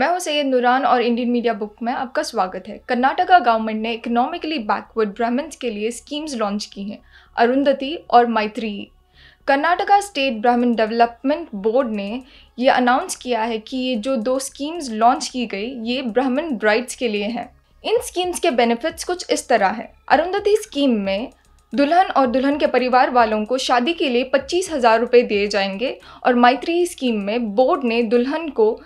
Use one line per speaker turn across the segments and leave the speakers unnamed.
मैं हूँ सैयद नूरान और इंडियन मीडिया बुक में आपका स्वागत है। कर्नाटका गवर्नमेंट ने इकोनॉमिकली बैकवर्ड ब्राह्मण्स के लिए स्कीम्स लॉन्च की हैं, अरुंधति और Maitri. Karnataka state Brahmin development board ने ये अनाउंस किया है कि ये जो दो स्कीम्स लॉन्च की गई, ये ब्राह्मण ब्राइड्स के लिए हैं। इन स्कीम्स के बेनिफिट्स कुछ इस तरह हैं। अरुंधति स्कीम में दुल्हन और दुल्हन के परिवार वालों को शादी के लिए पच्चीस हज़ार रुपये दिए जाएँगे और मैत्री स्कीम में बोर्ड ने दुल्हन को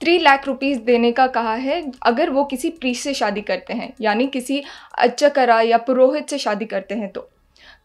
थ्री लाख रुपीज़ देने का कहा है, अगर वो किसी प्रीस से शादी करते हैं, यानी किसी अच्छकरा या पुरोहित से शादी करते हैं तो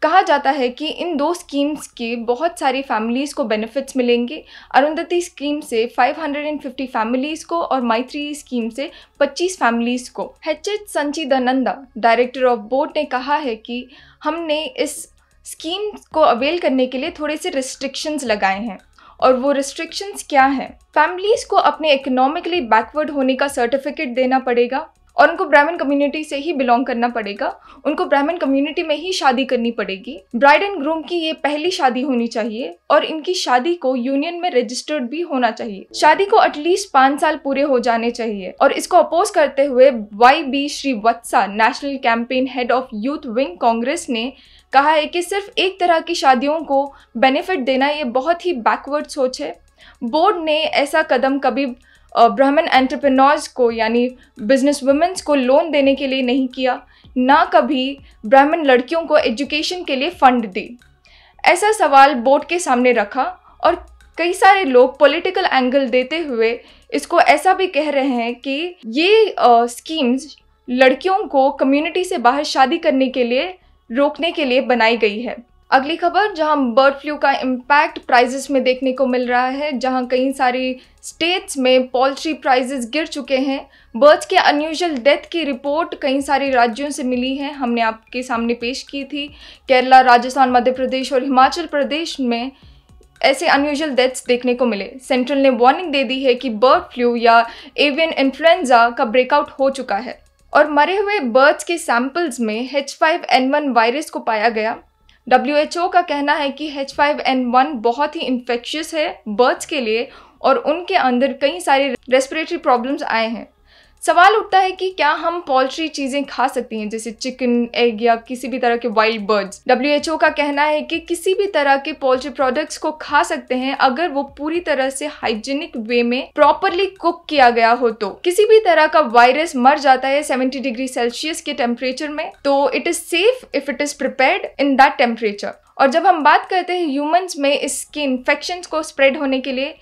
कहा जाता है कि इन दो स्कीम्स के बहुत सारी फैमिलीज़ को बेनिफिट्स मिलेंगे। अरुंधति स्कीम से 550 फैमिलीज़ को और मैत्री स्कीम से 25 फैमिलीज़ को। H H Sachidananda director of board ने कहा है कि हमने इस स्कीम को अवेल करने के लिए थोड़े से रिस्ट्रिक्शंस लगाए हैं। और वो रिस्ट्रिक्शंस क्या हैं? फैमिलीज़ को अपने इकोनॉमिकली बैकवर्ड होने का सर्टिफिकेट देना पड़ेगा? और उनको ब्राह्मण कम्युनिटी से ही बिलोंग करना पड़ेगा। उनको ब्राह्मण कम्युनिटी में ही शादी करनी पड़ेगी। ब्राइड एंड ग्रूम की ये पहली शादी होनी चाहिए और इनकी शादी को यूनियन में रजिस्टर्ड भी होना चाहिए। शादी को एटलीस्ट पाँच साल पूरे हो जाने चाहिए और इसको अपोज करते हुए Y B Shri Vatsa national campaign head of youth wing Congress ने कहा है कि सिर्फ़ एक तरह की शादियों को बेनिफिट देना ये बहुत ही बैकवर्ड सोच है। बोर्ड ने ऐसा कदम कभी ब्राह्मण एंटरप्रेन्योर्स को, यानी बिज़नेस वुमेंस को लोन देने के लिए नहीं किया, ना कभी ब्राह्मण लड़कियों को एजुकेशन के लिए फंड दी। ऐसा सवाल बोर्ड के सामने रखा और कई सारे लोग पॉलिटिकल एंगल देते हुए इसको ऐसा भी कह रहे हैं कि ये स्कीम्स लड़कियों को कम्युनिटी से बाहर शादी करने के लिए, रोकने के लिए बनाई गई है। अगली खबर, जहाँ बर्ड फ्लू का इम्पैक्ट प्राइजेस में देखने को मिल रहा है, जहाँ कई सारी स्टेट्स में पोल्ट्री प्राइजेस गिर चुके हैं। बर्ड्स के अनयूजल डेथ की रिपोर्ट कई सारे राज्यों से मिली है। हमने आपके सामने पेश की थी, केरला, राजस्थान, मध्य प्रदेश और हिमाचल प्रदेश में ऐसे अनयूजल डेथ्स देखने को मिले। सेंट्रल ने वार्निंग दे दी है कि बर्ड फ्लू या एवियन इन्फ्लुएंजा का ब्रेकआउट हो चुका है। और मरे हुए बर्ड्स के सैंपल्स में एच वायरस को पाया गया। WHO का कहना है कि एच फाइव एन वन बहुत ही इन्फेक्शियस है बर्ड्स के लिए और उनके अंदर कई सारे रेस्पिरेटरी प्रॉब्लम्स आए हैं। सवाल उठता है कि क्या हम पोल्ट्री चीज़ें खा सकती हैं? जैसे चिकन एग या किसी भी तरह के वाइल्ड बर्ड्स डब्ल्यू का कहना है कि किसी भी तरह के पोल्ट्री प्रोडक्ट्स को खा सकते हैं अगर वो पूरी तरह से हाइजीनिक वे में प्रॉपरली कुक किया गया हो तो. किसी भी तरह का वायरस मर जाता है 70 डिग्री सेल्सियस के टेम्परेचर में तो it is safe if it is prepared in that temperature और जब हम बात करते हैं ह्यूमंस में इसके इन्फेक्शन को स्प्रेड होने के लिए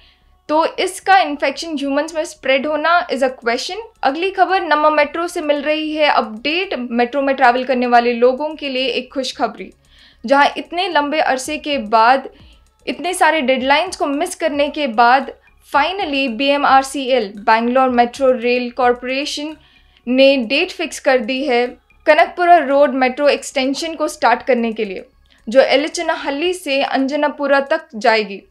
तो इसका इन्फेक्शन ह्यूमंस में स्प्रेड होना इज़ अ क्वेश्चन अगली खबर, नमा मेट्रो से मिल रही है अपडेट मेट्रो में ट्रैवल करने वाले लोगों के लिए एक खुशखबरी, जहाँ इतने लंबे अरसे के बाद, इतने सारे डेडलाइंस को मिस करने के बाद finally B M R C L Bangalore metro rail corporation ने डेट फिक्स कर दी है कनकपुरा रोड मेट्रो एक्सटेंशन को स्टार्ट करने के लिए, जो एलिचनाहल्ली से अंजनापुरा तक जाएगी।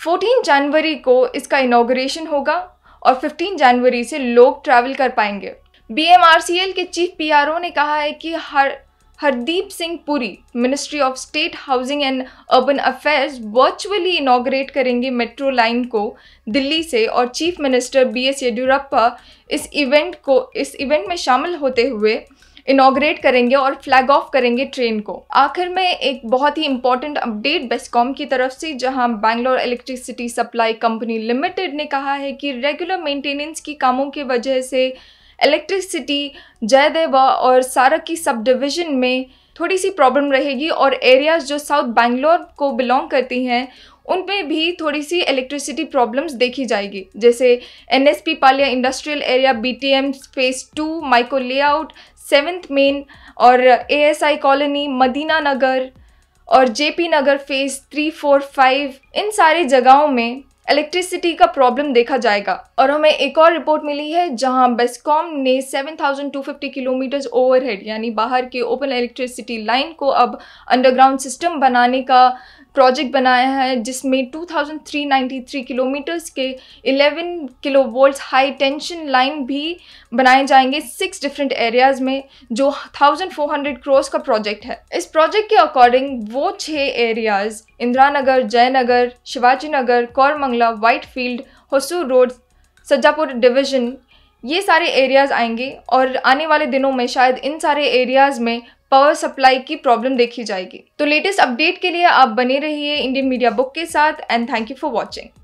14 जनवरी को इसका इनाग्रेशन होगा और 15 जनवरी से लोग ट्रैवल कर पाएँगे। बीएमआरसीएल के चीफ पीआरओ ने कहा है कि हर, Hardeep Singh Puri ministry of state housing and urban affairs virtually inaugurate करेंगे मेट्रो लाइन को दिल्ली से और chief minister B S Yediyurappa इस इवेंट को, इस इवेंट में शामिल होते हुए इनाग्रेट करेंगे और फ्लैग ऑफ़ करेंगे ट्रेन को आखिर में एक बहुत ही इंपॉर्टेंट अपडेट बेस्कॉम की तरफ़ से जहाँ Bangalore electricity supply company limited ने कहा है कि रेगुलर मेंटेनेंस की कामों की वजह से इलेक्ट्रिसिटी जयदेवा और सारक की सब डिविजन में थोड़ी सी प्रॉब्लम रहेगी और एरियाज़ जो साउथ बैंगलोर को बिलोंग करती हैं उनमें भी थोड़ी सी इलेक्ट्रिसिटी प्रॉब्लम्स देखी जाएगी। जैसे N S P Palya industrial area B T M phase two Mico layout seventh main और S I colony Madina Nagar और J P Nagar phase three four five इन सारी जगहों में इलेक्ट्रिसिटी का प्रॉब्लम देखा जाएगा। और हमें एक और रिपोर्ट मिली है जहाँ बेस्कॉम ने 7,250 किलोमीटर्स ओवरहेड यानी बाहर के ओपन इलेक्ट्रिसिटी लाइन को अब अंडरग्राउंड सिस्टम बनाने का प्रोजेक्ट बनाया है, जिसमें 2393 किलोमीटर्स के 11 kilo volt high tension line भी बनाए जाएँगे सिक्स डिफरेंट एरियाज़ में, जो 1400 क्रोस का प्रोजेक्ट है। इस प्रोजेक्ट के अकॉर्डिंग वो छः areas Indira Nagar Jayanagar Shivaji Nagar Koramangala Whitefield Hosur road, Sarjapur division ये सारे एरियाज़ आएँगे और आने वाले दिनों में शायद इन सारे एरियाज़ में पावर सप्लाई की प्रॉब्लम देखी जाएगी। तो लेटेस्ट अपडेट के लिए आप बने रहिए इंडियन मीडिया बुक के साथ and thank you for watching